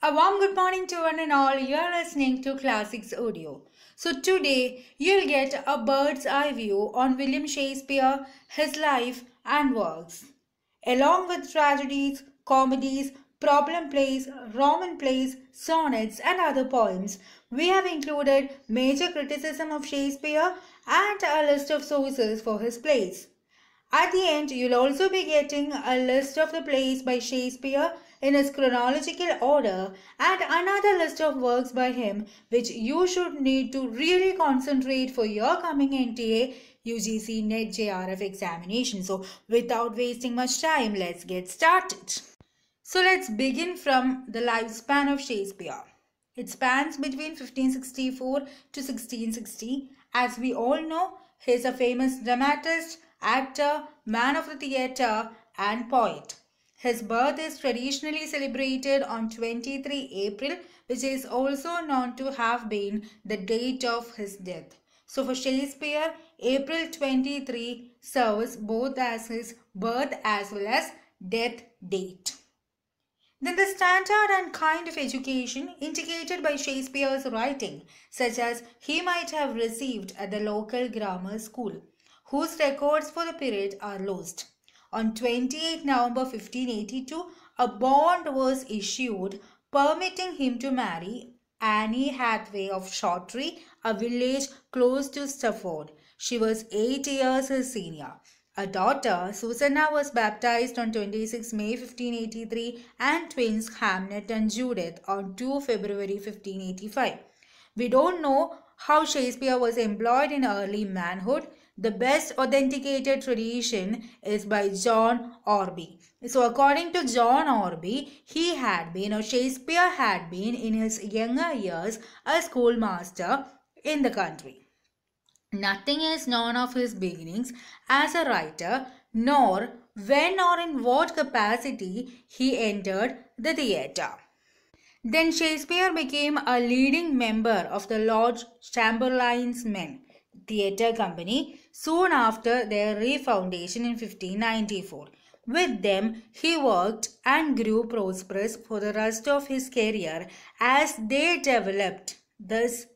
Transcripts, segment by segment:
A warm good morning to one and all. You are listening to Classics Audio. So today you'll get a bird's eye view on William Shakespeare, his life and works. Along with tragedies, comedies, problem plays, Roman plays, sonnets and other poems, we have included major criticism of Shakespeare and a list of sources for his plays. At the end, you'll also be getting a list of the plays by Shakespeare in its chronological order and another list of works by him which you should need to really concentrate for your coming NTA UGC NET JRF examination. So without wasting much time, let's get started. So let's begin from the lifespan of Shakespeare. It spans between 1564 to 1660. As we all know, he is a famous dramatist, actor, man of the theatre and poet. His birth is traditionally celebrated on 23 April which is also known to have been the date of his death. So for Shakespeare, April 23 serves both as his birth as well as death date. Then the standard and kind of education indicated by Shakespeare's writing, such as he might have received at the local grammar school, whose records for the period are lost. On 28 November 1582, a bond was issued permitting him to marry Annie Hathaway of Shottery, a village close to Stratford. She was eight years his senior. A daughter, Susanna, was baptized on 26 May 1583 and twins Hamnet and Judith on 2 February 1585. We don't know how Shakespeare was employed in early manhood. The best authenticated tradition is by John Aubrey. So according to John Aubrey, he had been or Shakespeare had been in his younger years a schoolmaster in the country. Nothing is known of his beginnings as a writer nor when or in what capacity he entered the theatre. Then Shakespeare became a leading member of the Lord Chamberlain's Men Theatre Company soon after their refoundation in 1594. With them, he worked and grew prosperous for the rest of his career as they developed. Thus,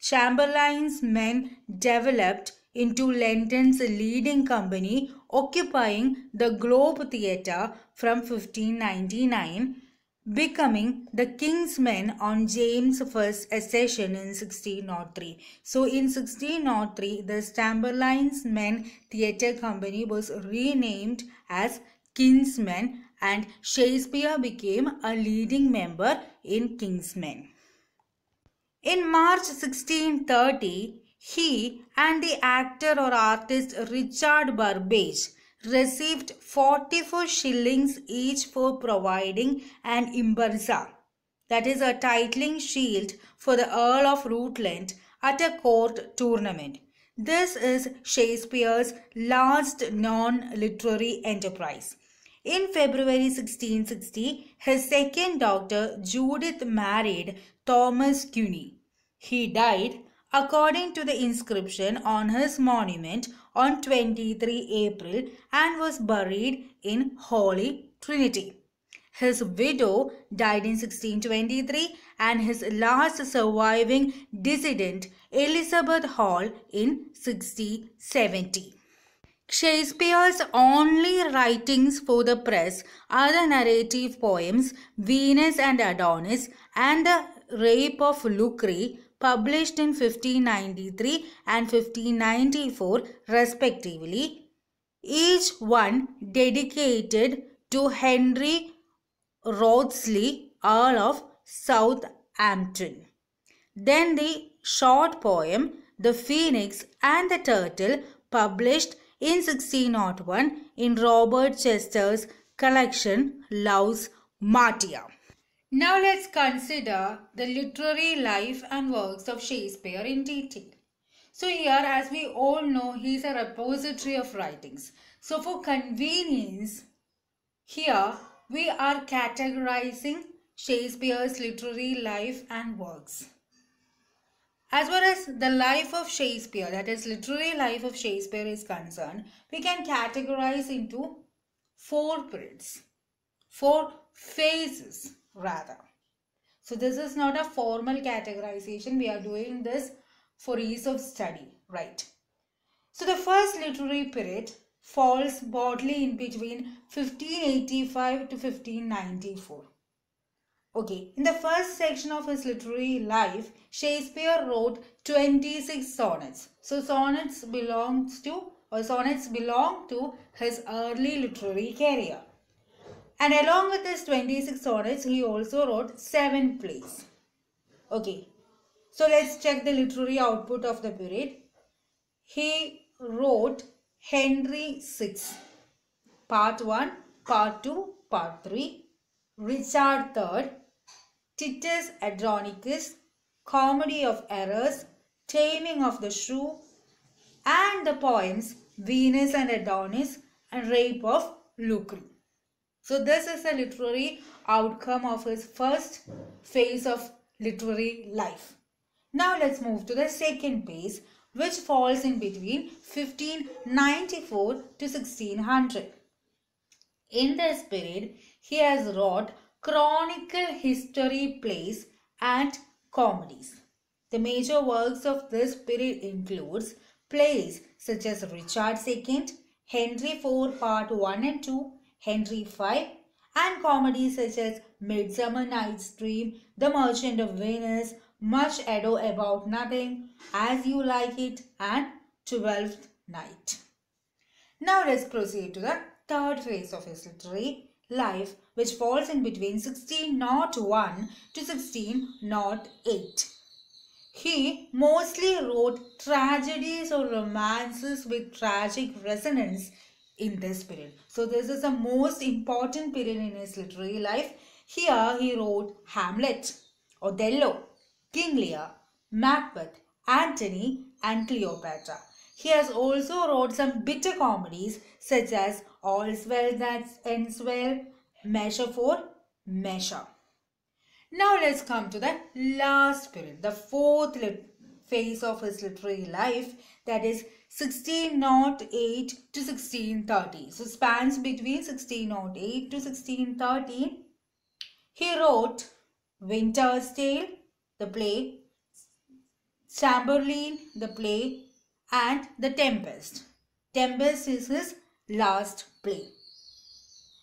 Chamberlain's men developed into London's leading company, occupying the Globe Theatre from 1599 becoming the king's men on James I's accession in 1603. So in 1603, the Chamberlain's Men Theatre Company was renamed as King's Men and Shakespeare became a leading member in King's Men. In March 1630, he and the actor or artist Richard Burbage received 44 shillings each for providing an impresa, that is a titling shield for the Earl of Rutland at a court tournament. This is Shakespeare's last non-literary enterprise. In February 1660, his second daughter Judith married Thomas Quiney. He died according to the inscription on his monument on 23 April and was buried in Holy Trinity. His widow died in 1623 and his last surviving descendant Elizabeth Hall in 1670. Shakespeare's only writings for the press are the narrative poems Venus and Adonis and the Rape of Lucre published in 1593 and 1594 respectively, each one dedicated to Henry Wriothesley, Earl of Southampton. Then the short poem The Phoenix and the Turtle published in 1601 in Robert Chester's collection Love's Martyr. Now let's consider the literary life and works of Shakespeare in detail. So here as we all know he is a repository of writings. So for convenience here we are categorizing Shakespeare's literary life and works. As far as the life of Shakespeare, that is literary life of Shakespeare is concerned, we can categorize into four periods, four phases rather. So this is not a formal categorization. We are doing this for ease of study, right? So the first literary period falls broadly in between 1585 to 1594. Okay, in the first section of his literary life, Shakespeare wrote 26 sonnets. So sonnets belongs to or sonnets belong to his early literary career. And along with his 26 sonnets, he also wrote 7 plays. Okay, so let's check the literary output of the period. He wrote Henry VI, Part 1, Part 2, Part 3, Richard III, Titus Andronicus, Comedy of Errors, Taming of the Shrew, and the poems Venus and Adonis and Rape of Lucre. So this is a literary outcome of his first phase of literary life. Now let's move to the second phase which falls in between 1594 to 1600. In this period, he has wrought chronicle history plays and comedies. The major works of this period includes plays such as Richard II, Henry IV Part 1 and 2, Henry V, and comedies such as Midsummer Night's Dream, The Merchant of Venice, Much Ado About Nothing, As You Like It, and Twelfth Night. Now let's proceed to the third phase of his literary life which falls in between 1601 to 1608. He mostly wrote tragedies or romances with tragic resonance in this period. So this is the most important period in his literary life. Here he wrote Hamlet, Othello, King Lear, Macbeth, Antony and Cleopatra. He has also wrote some bitter comedies such as All's Well That Ends Well, Measure for Measure. Now let's come to the last period, the fourth phase of his literary life that is 1608 to 1630. So spans between 1608 to 1630. He wrote Winter's Tale, the play, Cymbeline, the play, and The Tempest. Tempest is his last play.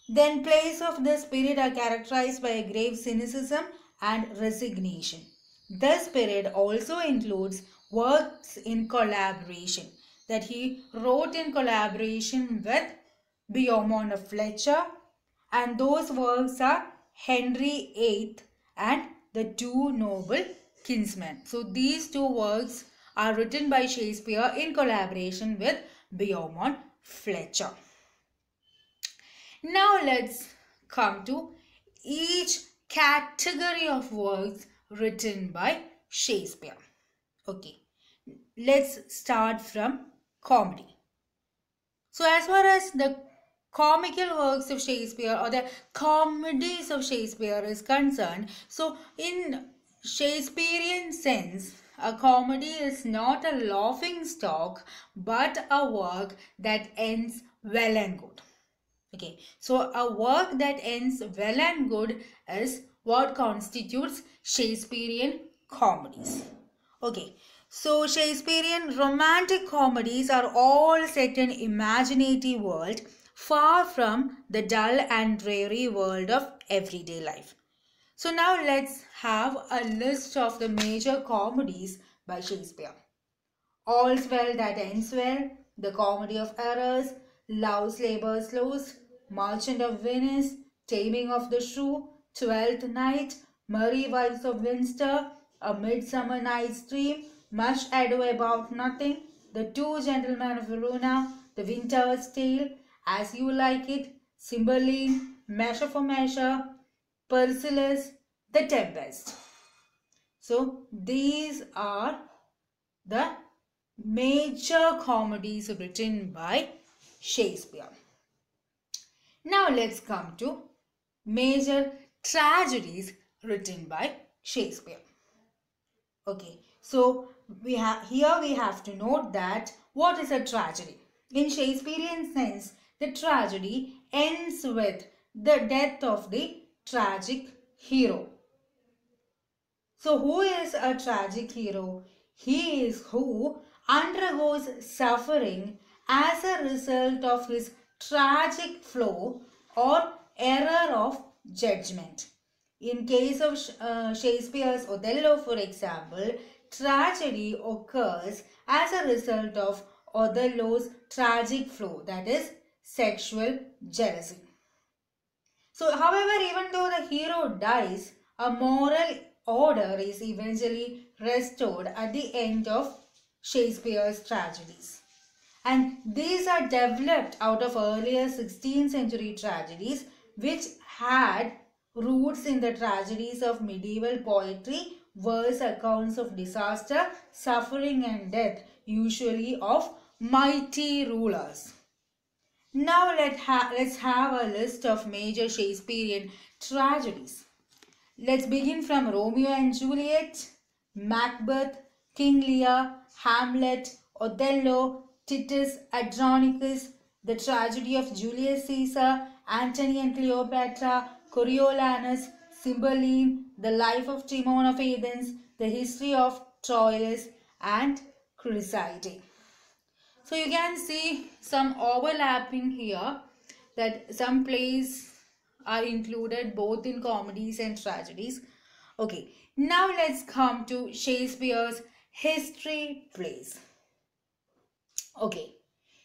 Then plays of this period are characterized by a grave cynicism and resignation. This period also includes works in collaboration that he wrote in collaboration with Beaumont of Fletcher and those works are Henry VIII and the two noble kinsmen. So these two works are written by Shakespeare in collaboration with Beaumont Fletcher. Now let's come to each category of works written by Shakespeare. Okay, let's start from comedy. So as far as the comical works of Shakespeare or the comedies of Shakespeare is concerned, so in Shakespearean sense, a comedy is not a laughing stock but a work that ends well and good. Okay, so a work that ends well and good is what constitutes Shakespearean comedies. Okay, so Shakespearean romantic comedies are all set in imaginative world far from the dull and dreary world of everyday life. So now let's have a list of the major comedies by Shakespeare. All's Well That Ends Well, The Comedy of Errors, Love's Labour's Lost, Merchant of Venice, Taming of the Shrew, Twelfth Night, Merry Wives of Windsor, A Midsummer Night's Dream, Much Ado About Nothing, The Two Gentlemen of Verona, The Winter's Tale, As You Like It, Cymbeline, Measure for Measure, Pericles, The Tempest. So these are the major comedies written by Shakespeare. Now let's come to major tragedies written by Shakespeare. Okay, so we have here we have to note that what is a tragedy? In Shakespearean sense, the tragedy ends with the death of the tragic hero. So, who is a tragic hero? He is who undergoes suffering as a result of his tragic flaw or error of judgment. In case of uh, Shakespeare's Othello, for example, tragedy occurs as a result of Othello's tragic flaw, that is, sexual jealousy. So, however, even though the hero dies, a moral order is eventually restored at the end of Shakespeare's tragedies. And these are developed out of earlier 16th century tragedies which had roots in the tragedies of medieval poetry, verse accounts of disaster, suffering and death, usually of mighty rulers. Now let ha let's have a list of major Shakespearean tragedies. Let's begin from Romeo and Juliet, Macbeth, King Lear, Hamlet, Othello, Titus, Andronicus, the tragedy of Julius Caesar, Antony and Cleopatra, Coriolanus, Cymbeline, the life of Timon of Athens, the history of Troilus and Cressida. So you can see some overlapping here that some plays are included both in comedies and tragedies. Okay, now let's come to Shakespeare's history plays. Okay,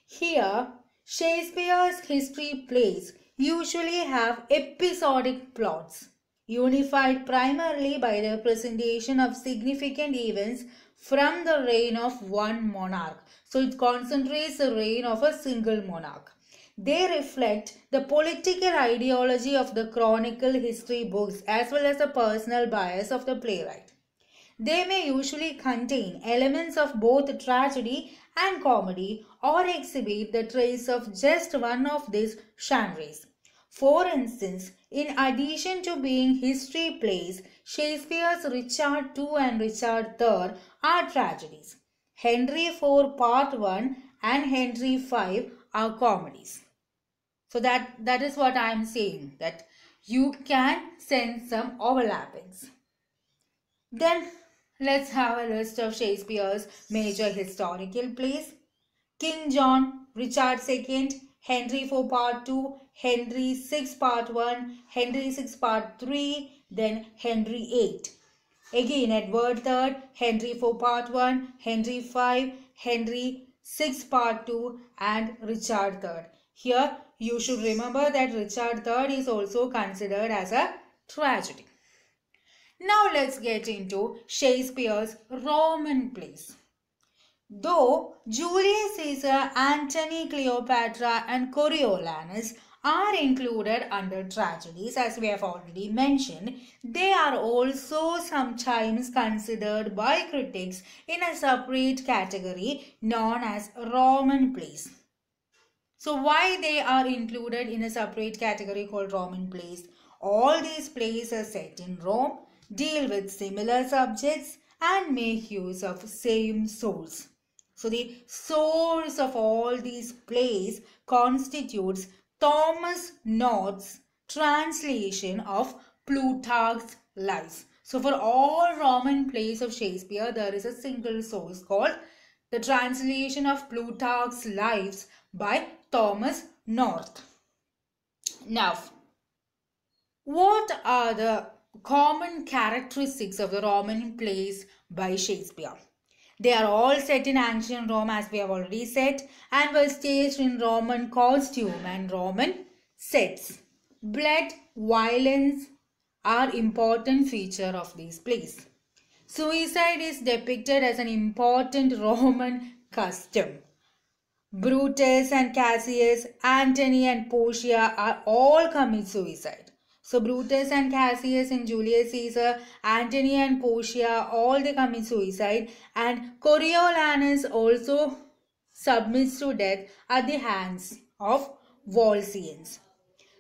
here Shakespeare's history plays usually have episodic plots, unified primarily by the presentation of significant events from the reign of one monarch. So it concentrates the reign of a single monarch. They reflect the political ideology of the chronicle history books as well as the personal bias of the playwright. They may usually contain elements of both tragedy and comedy or exhibit the traits of just one of these genres. For instance, in addition to being history plays, Shakespeare's Richard II and Richard III are tragedies. Henry IV Part 1 and Henry V are comedies. So that, that is what I am saying, that you can sense some overlappings. Then let's have a list of Shakespeare's major historical plays. King John, Richard II, Henry IV Part 2, Henry VI Part 1, Henry VI Part 3, then Henry VIII. Again Edward III, Henry IV Part 1, Henry V, Henry VI Part 2 and Richard III. Here you should remember that Richard III is also considered as a tragedy. Now let's get into Shakespeare's Roman plays. Though Julius Caesar, Antony, Cleopatra and Coriolanus are included under tragedies as we have already mentioned, they are also sometimes considered by critics in a separate category known as Roman plays. So why they are included in a separate category called Roman plays? All these plays are set in Rome, deal with similar subjects and make use of same source. So the source of all these plays constitutes Thomas North's translation of Plutarch's Lives. So for all Roman plays of Shakespeare, there is a single source called the translation of Plutarch's Lives by Thomas North. Now, what are the common characteristics of the Roman plays by Shakespeare? They are all set in ancient Rome as we have already said and were staged in Roman costume and Roman sets. Blood, violence are important feature of these plays. Suicide is depicted as an important Roman custom. Brutus and Cassius, Antony and Portia are all commit suicide. So Brutus and Cassius and Julius Caesar, Antony and Portia, all they commit suicide and Coriolanus also submits to death at the hands of Volscians.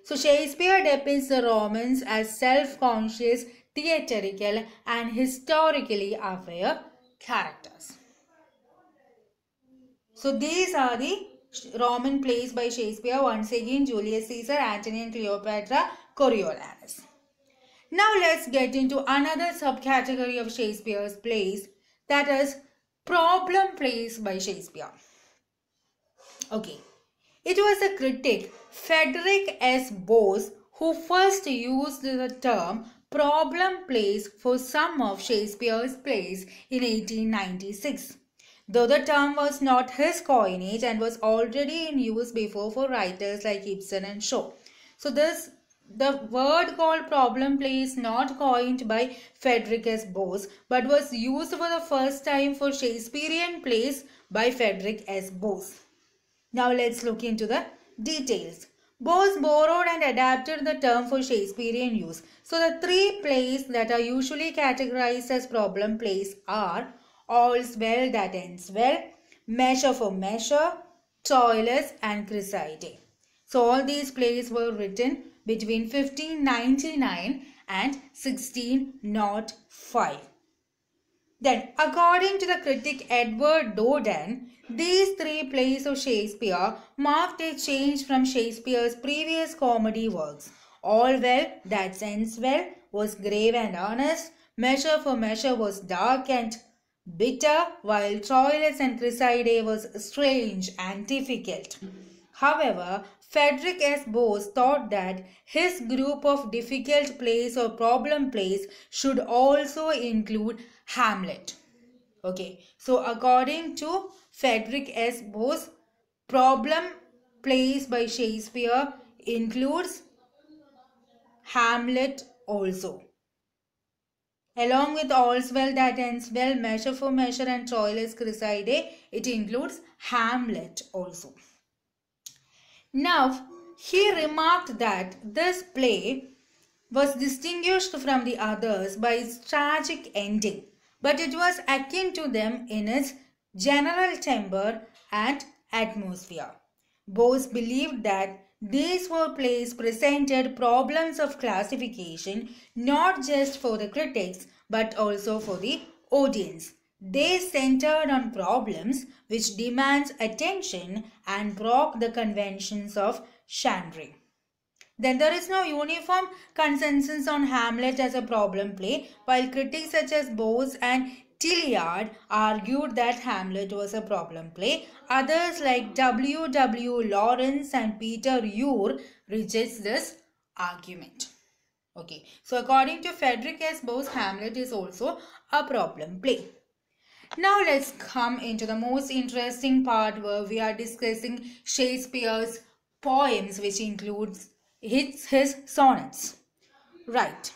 So Shakespeare depicts the Romans as self-conscious, theatrical and historically aware characters. So these are the Roman plays by Shakespeare. Once again, Julius Caesar, Antony and Cleopatra, Coriolanus. Now let's get into another subcategory of Shakespeare's plays that is problem plays by Shakespeare. Okay. It was the critic Frederick S. Boas who first used the term problem plays for some of Shakespeare's plays in 1896. Though the term was not his coinage and was already in use before for writers like Ibsen and Shaw. So this the word called problem play is not coined by Frederick S. Boas but was used for the first time for Shakespearean plays by Frederick S. Boas. Now let's look into the details. Boas borrowed and adapted the term for Shakespearean use. So the three plays that are usually categorized as problem plays are All's Well That Ends Well, Measure for Measure, Troilus and Cressida. So all these plays were written between 1599 and 1605. Then, according to the critic Edward Dowden, these three plays of Shakespeare marked a change from Shakespeare's previous comedy works. All Well, That Ends Well was grave and earnest, Measure for Measure was dark and bitter, while Troilus and Cressida was strange and difficult. However, Frederick S. Boas thought that his group of difficult plays or problem plays should also include Hamlet. Okay, so according to Frederick S. Boas, problem plays by Shakespeare includes Hamlet also. Along with All's Well That Ends Well, Measure for Measure and Troilus Cressida, it includes Hamlet also. Now, he remarked that this play was distinguished from the others by its tragic ending, but it was akin to them in its general temper and atmosphere. Boas believed that these were plays presented problems of classification not just for the critics but also for the audience. They centered on problems which demands attention and broke the conventions of genre. Then there is no uniform consensus on Hamlet as a problem play, while critics such as Boas and Tillyard argued that Hamlet was a problem play. Others like W. W. Lawrence and Peter Ure rejects this argument. Okay, so according to Frederick S. Boas, Hamlet is also a problem play. Now let's come into the most interesting part where we are discussing Shakespeare's poems which includes his, his sonnets. Right.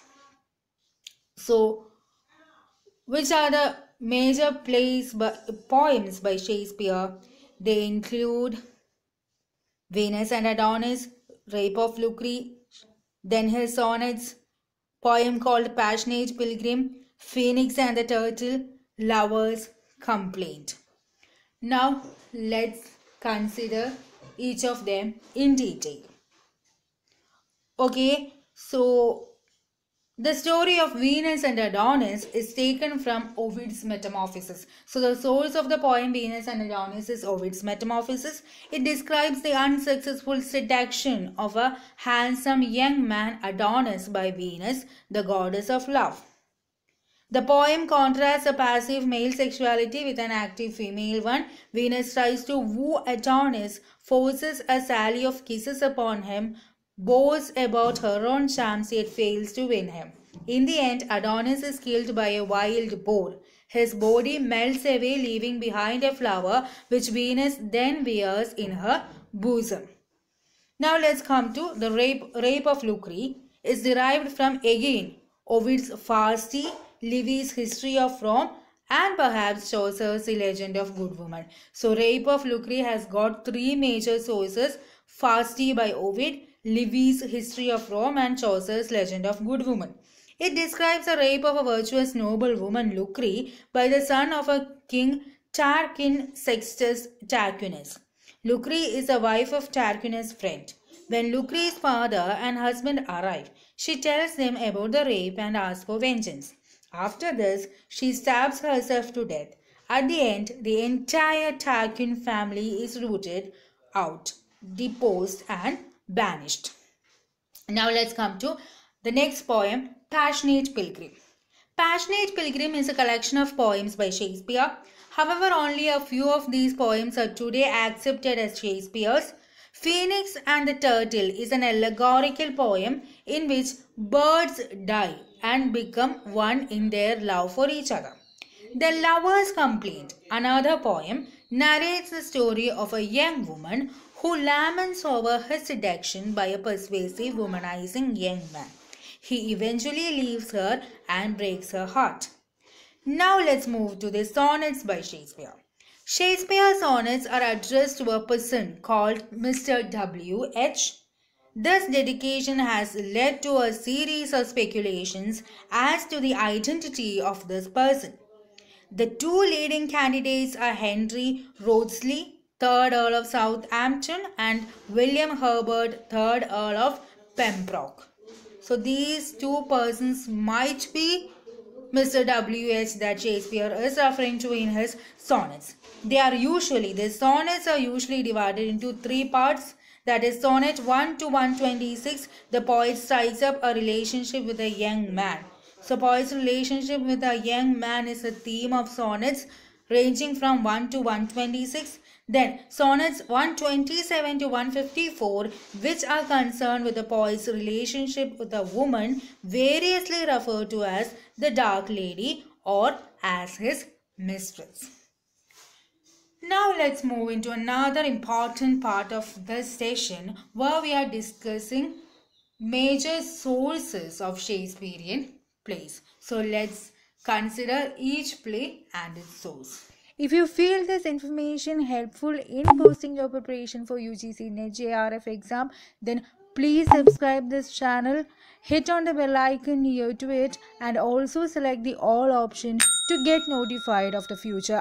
So which are the major plays by, poems by Shakespeare? They include Venus and Adonis, Rape of Lucrece, then his sonnets, poem called Passionate Pilgrim, Phoenix and the Turtle, Lover's Complaint. Now let's consider each of them in detail. Okay, so the story of Venus and Adonis is taken from Ovid's Metamorphoses. So the source of the poem Venus and Adonis is Ovid's Metamorphoses. It describes the unsuccessful seduction of a handsome young man Adonis by Venus, the goddess of love. The poem contrasts a passive male sexuality with an active female one. Venus tries to woo Adonis, forces a sally of kisses upon him, boasts about her own charms yet fails to win him. In the end, Adonis is killed by a wild boar. His body melts away, leaving behind a flower which Venus then wears in her bosom. Now let's come to the rape, rape of Lucrece. is derived from again Ovid's Fasti, Livy's History of Rome, and perhaps Chaucer's The Legend of Good Woman. So, Rape of Lucrece has got three major sources Fasti by Ovid, Livy's History of Rome and Chaucer's Legend of Good Woman. It describes the rape of a virtuous noble woman Lucrece by the son of a king Tarquin Sextus Tarquinus. Lucrece is the wife of Tarquinius' friend. When Lucrece's father and husband arrive, she tells them about the rape and asks for vengeance. After this, she stabs herself to death. At the end, the entire Tarquin family is rooted out, deposed and banished. Now let's come to the next poem, Passionate Pilgrim. Passionate Pilgrim is a collection of poems by Shakespeare. However, only a few of these poems are today accepted as Shakespeare's. Phoenix and the Turtle is an allegorical poem in which birds die and become one in their love for each other. The Lover's Complaint, another poem, narrates the story of a young woman who laments over her seduction by a persuasive, womanizing young man. He eventually leaves her and breaks her heart. Now let's move to the sonnets by Shakespeare. Shakespeare's sonnets are addressed to a person called Mr. W. H. This dedication has led to a series of speculations as to the identity of this person. The two leading candidates are Henry Wriothesley, 3rd Earl of Southampton, and William Herbert, 3rd Earl of Pembroke. So these two persons might be Mr. W.H. that Shakespeare is referring to in his sonnets. They are usually, the sonnets are usually divided into three parts. That is sonnet 1 to 126. The poet strikes up a relationship with a young man. So poet's relationship with a young man is a theme of sonnets ranging from 1 to 126. Then sonnets 127 to 154 which are concerned with the poet's relationship with a woman variously referred to as the dark lady or as his mistress. Now let's move into another important part of this session where we are discussing major sources of Shakespearean plays. So let's consider each play and its source. If you feel this information helpful in boosting your preparation for UGC NET JRF exam, then please subscribe this channel, hit on the bell icon near to it and also select the all option to get notified of the future.